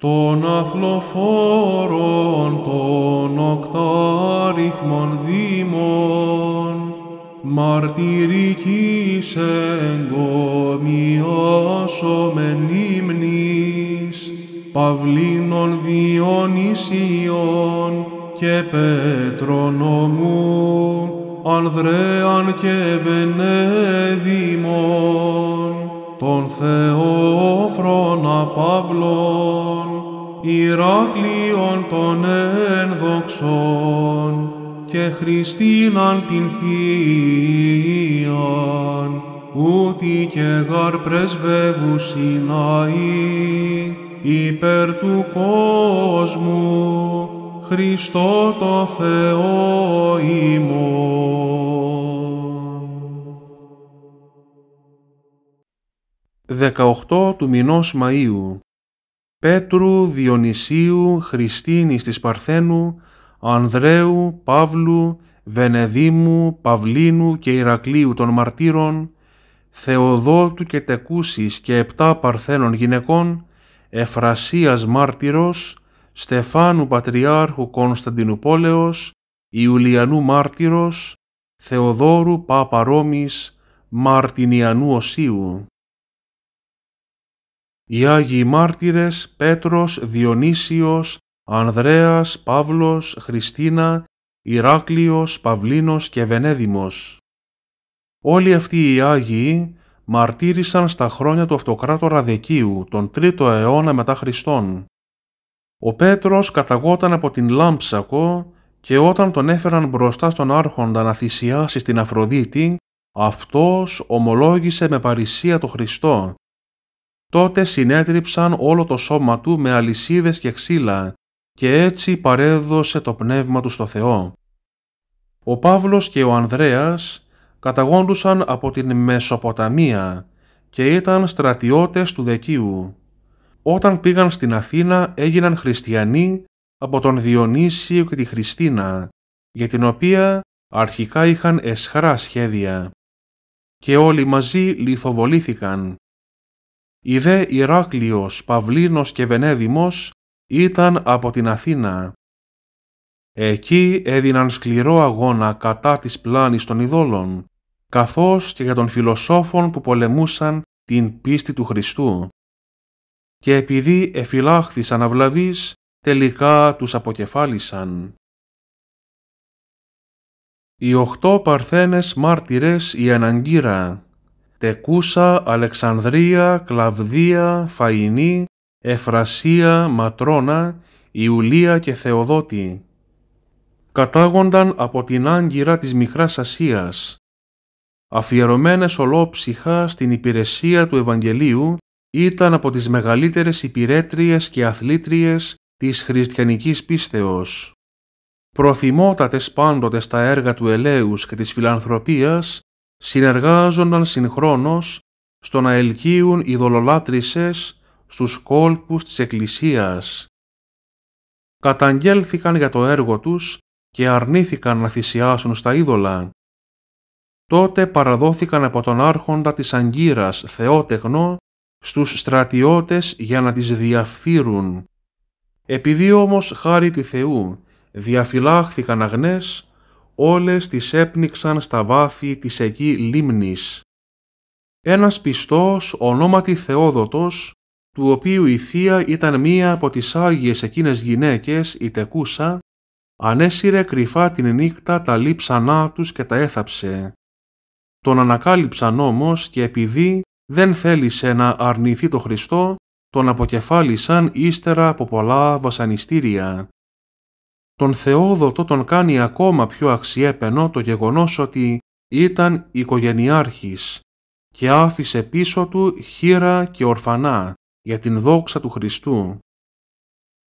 των αθλοφόρων των οκτάριθμων δήμων, μαρτυρικής εγκομιάσομεν ύμνης, Παυλίνων Διονυσίων και Πέτρονομού, Ανδρέαν και Βενέδημον, των Θεόφρονα Παύλων, Ηράκλειον των ένδοξων και Χριστίναν την Θείαν, ούτι και γαρ πρεσβεύουσιν αεί, υπέρ του κόσμου, Χριστό το Θεό ημών. 18 του μηνός Μαΐου Πέτρου, Διονυσίου, Χριστίνης της Παρθένου, Ανδρέου, Παύλου, Βενεδίμου, Παυλίνου και Ηρακλείου των μαρτύρων, Θεοδότου και Τεκούσης και επτά Παρθένων γυναικών, Εφρασίας μάρτυρος, Στεφάνου Πατριάρχου Κωνσταντινούπολεως, Ιουλιανού μάρτυρος, Θεοδόρου Πάπα Ρώμης, Μαρτινιανού Οσίου. Οι Άγιοι Μάρτυρες Πέτρος, Διονύσιος, Ανδρέας, Παύλος, Χριστίνα, Ηράκλειος, Παυλίνος και Βενέδημος. Όλοι αυτοί οι Άγιοι μαρτύρησαν στα χρόνια του αυτοκράτορα Δεκίου, τον 3ο αιώνα μετά Χριστόν. Ο Πέτρος καταγόταν από την Λάμψακο και όταν τον έφεραν μπροστά στον άρχοντα να θυσιάσει στην Αφροδίτη, αυτός ομολόγησε με παρησία το Χριστό. Τότε συνέτριψαν όλο το σώμα του με αλυσίδες και ξύλα και έτσι παρέδωσε το πνεύμα του στο Θεό. Ο Παύλος και ο Ανδρέας καταγόντουσαν από την Μεσοποταμία και ήταν στρατιώτες του Δεκίου. Όταν πήγαν στην Αθήνα έγιναν χριστιανοί από τον Διονύσιο και τη Χριστίνα, για την οποία αρχικά είχαν εσχρά σχέδια. Και όλοι μαζί λιθοβολήθηκαν. Η δε Ηράκλειος, Παυλίνος και Βενέδημος ήταν από την Αθήνα. Εκεί έδιναν σκληρό αγώνα κατά της πλάνης των ειδόλων, καθώς και για των φιλοσόφων που πολεμούσαν την πίστη του Χριστού. Και επειδή εφυλάχθησαν αυλαβείς, τελικά τους αποκεφάλισαν. Οι οχτώ παρθένες μάρτυρες η Αναγκύρα, Τεκούσα, Αλεξανδρία, Κλαβδία, Φαϊνή, Εφρασία, Ματρώνα, Ιουλία και Θεοδότη. Κατάγονταν από την Άγκυρα της Μικράς Ασίας. Αφιερωμένες ολόψυχα στην υπηρεσία του Ευαγγελίου ήταν από τις μεγαλύτερες υπηρέτριες και αθλήτριες της χριστιανικής πίστεως. Προθυμότατες πάντοτε στα έργα του ελέους και της φιλανθρωπίας, συνεργάζονταν συγχρόνως στο να ελκύουν ειδωλολάτρισσες στους κόλπους της Εκκλησίας. Καταγγέλθηκαν για το έργο τους και αρνήθηκαν να θυσιάσουν στα είδωλα. Τότε παραδόθηκαν από τον άρχοντα της Αγκύρας Θεότεχνο στους στρατιώτες για να τις διαφθείρουν. Επειδή όμως χάρη του Θεού διαφυλάχθηκαν αγνές, όλες τις έπνιξαν στα βάθη της εκεί λίμνης. Ένας πιστός ονόματι Θεόδοτος, του οποίου η θεία ήταν μία από τις άγιες εκείνες γυναίκες, η Τεκούσα, ανέσυρε κρυφά την νύχτα τα λείψανά τους και τα έθαψε. Τον ανακάλυψαν όμως και επειδή δεν θέλησε να αρνηθεί το Χριστό, τον αποκεφάλισαν ύστερα από πολλά βασανιστήρια. Τον Θεόδοτο τον κάνει ακόμα πιο αξιέπαινο το γεγονός ότι ήταν οικογενειάρχης και άφησε πίσω του χείρα και ορφανά για την δόξα του Χριστού.